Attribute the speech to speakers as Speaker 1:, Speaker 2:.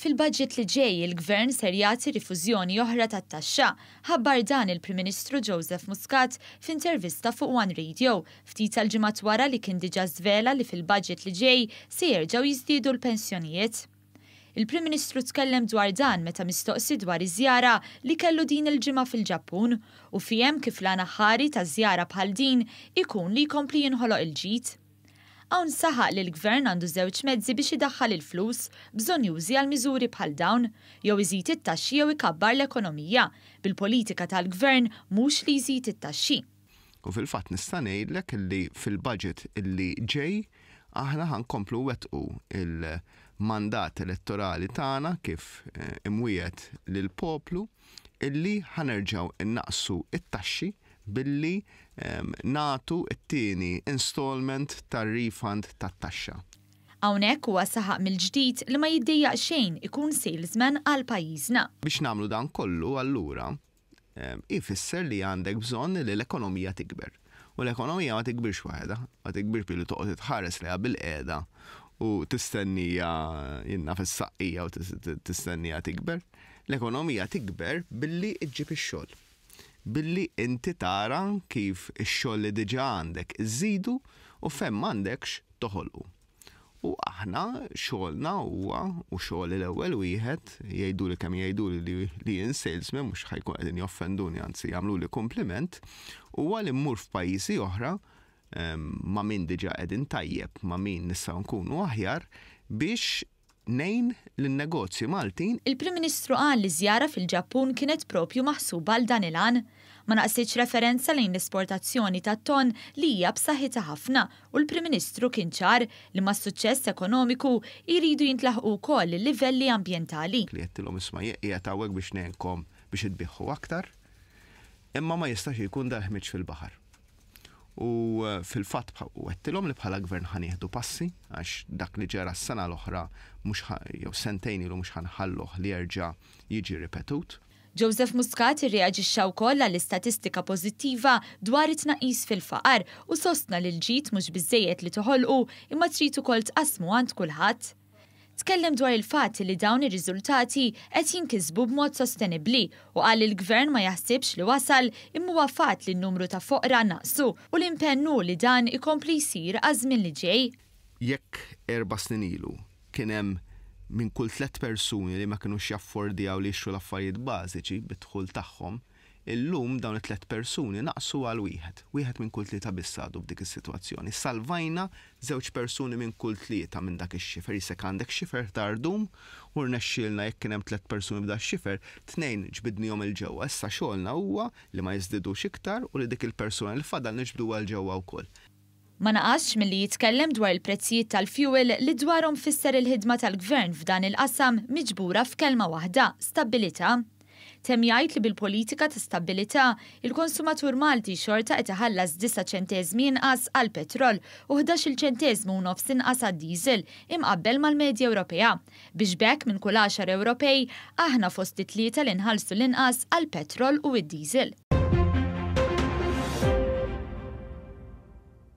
Speaker 1: Fil-budget li ġej, il-Gvern ser jagħti rifużjoni oħra tat-taxxa, ħabbar dan il-Prim Ministru Joseph Muscat f'intervista fuq One Radio, ftit tal-ġimgħat wara li kien diġà żvela li fil-budget li ġej se jerġgħu jiżdiedu l-pensjonijiet. Il-Prim Ministru tkellem dwar dan meta mistoqsi dwar iż-żjara li kellu din il-ġimgħa fil-Ġappun u fiehem kif l-għan aħħari ta' żjara bħal din ikun li jkompli jinħoloq il-ġid. Hawn saħaq li l-Gvern għandu żewġ mezzi biex idaħħal il-flus bżonjużi għal miżuri bħal dawn, jew iżid it-taxxi jew ikabbar l-ekonomija, bil-politika tal-Gvern mhux li jżid it-taxxi.
Speaker 2: U fil-fatt nista' ngħidlek li fil-budget li ġej aħna ħa nkomplu nwettqu l-mandat elettorali tagħna kif imwiegħed lill-poplu illi ħa nerġgħu nnaqqsu t-taxxi billi nagħtu t-tieni installment tar-refund tat-taxxa.
Speaker 1: Hawnhekk huwa saħaq mill-ġdid li ma jiddejjaq xejn ikun salesman għal pajjiżna.
Speaker 2: Biex nagħmlu dan kollu allura ifisser li għandek bżonn li l-ekonomija tikber. U l-ekonomija ma tikbirx waħedha, ma tikbirx billi toqgħod tħares lejha bil-qiegħda u tistennija jinna fis-saqqija u tistennija tikber. L-ekonomija tikber billi ġġib ix-xogħol. Billi inti tara kif ix-xogħol li diġà għandek iżidu u fejn m'għandekx toħolqu. U aħna xogħolna huwa u xogħli l-ewwel wieħed jgħiduli kemm jgħiduli li li jien salesman mhux ħajkun qegħdin joffenduni anzi jagħmluli kumpliment huwa li mmur f'pajjiżi oħra ehm, ma' min diġà qegħdin tajjeb, ma' min nistgħu nkunu aħjar biex ngħin lin-negozji Maltin.
Speaker 1: Il-Prim Ministru qal li ż-żjara fil-Ġappun kienet propju maħsuba għal dan il-għan. Ma naqsitx referenza lejn l-esportazzjoni tat-tonn li hija b'saħħitha ħafna u l-Prim Ministru kien ċar li mas-suċċess ekonomiku jridu jintlaħqu wkoll il-livelli ambjentali.
Speaker 2: Li għedtilhom isma' jien qiegħed hawnhekk biex ngħinkom biex itbiħħu aktar, imma ma jistax ikun dal-ħmieġ fil-baħar. U fil-fatt għettilhom li bħala gvern ħanieħdu passi għax dak li ġera s-sena l-oħra mhux jew sentejn ilu mhux ħanħalluh li jerġa' jiġi ripetut.
Speaker 1: Joseph Muscat irreaġixxa wkoll għall-istatistika pożittiva dwar it-tnaqqis fil-faqar u sostna li l-ġid mhux biżżejjed li toħolqu imma trid ukoll tqassmu għand kulħadd. Tkellem dwar il-fatt li dawn ir-riżultati qed jinkisbu b'mod sostenibbli u qal li l-Gvern ma jaħsibx li wasal imma huwa fatt li n-numru ta' foqra naqsu u l-impenn hu li dan ikompli jsir għaż-żmien li ġej.
Speaker 2: Jekk erba' snin ilu kien hemm minn kull tliet persuni li ma kinux jaffordjaw li jixtru l-affarijiet bażiċi bid-dħul tagħhom, Illum dawn it-tliet persuni naqsu għal wieħed. Wieħed minn kull tlieta biss għadu f'dik is-sitwazzjoni. Salvajna żewġ persuni minn kull tlieta minn dak ix-xifer. Jissek għandek xifer ta' rdum u rnexxielna jekk kien hemm tliet persuni b'da x-xifer, tnejn ġbidniehom 'il ġewwa. Issa xogħolna huwa li ma jiżdidux iktar u li dik il-persuna li fadal niġbduha 'l ġewwa wkoll.
Speaker 1: Ma naqasx milli jitkellem dwar il-prezzijiet tal-fjuwil li dwarhom fisser il-ħidma tal-Gvern f'dan il-qasam miġbura f'kelma waħda, stabbilità. Temm jgħid li bil-politika ta' stabbilità, il-konsumatur Malti xorta qed iħallas disa' ċenteżmi inqas għall-petrol u ħdax-il ċenteżmu u nofs inqas għad-diesel imqabbel mal-medja Ewropea biex b'hekk minn kull għaxar Ewropej, aħna fost it-tlieta li nħallsu l-inqas għall-petrol u d-diesel.